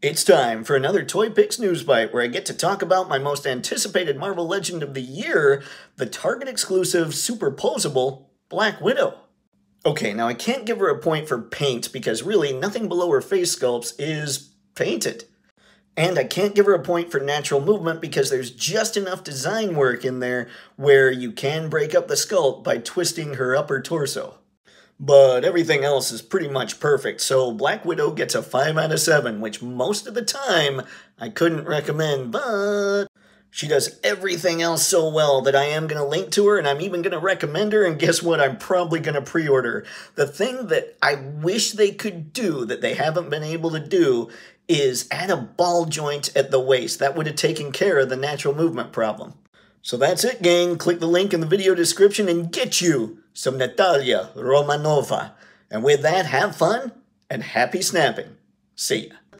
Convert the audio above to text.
It's time for another Toypixx News Bite where I get to talk about my most anticipated Marvel Legend of the year, the Target exclusive superposable Black Widow. Okay, now I can't give her a point for paint because really nothing below her face sculpts is painted. And I can't give her a point for natural movement because there's just enough design work in there where you can break up the sculpt by twisting her upper torso. But everything else is pretty much perfect, so Black Widow gets a 5 out of 7, which most of the time I couldn't recommend, but she does everything else so well that I am going to link to her and I'm even going to recommend her. And guess what? I'm probably going to pre order. The thing that I wish they could do that they haven't been able to do is add a ball joint at the waist. That would have taken care of the natural movement problem. So that's it, gang. Click the link in the video description and get you some Natalia Romanova. And with that, have fun and happy snapping. See ya.